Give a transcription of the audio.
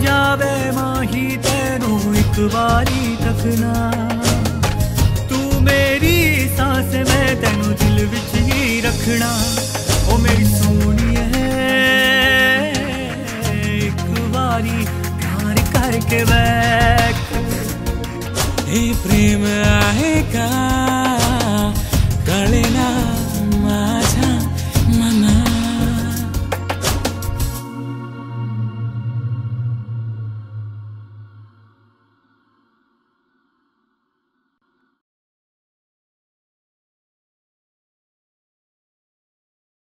ਜਾਵੇ ਮਾਹੀ ਤੈਨੂੰ ਇੱਕ ਵਾਰੀ ਤੱਕਣਾ ਤੂੰ ਮੇਰੀ ਸਾਸ ਮੈਂ ਤੈਨੂੰ ਦਿਲ ਵਿੱਚ ਹੀ ਰੱਖਣਾ ਉਹ ਮੇਰੀ ਸੋਹਣੀਏ ਇੱਕ ਵਾਰੀ ਪਿਆਰ ਕਰਕੇ ਵੇਖ ਇਹ ਪ੍ਰੇਮ ਆਏਗਾ